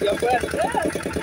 Ya fue.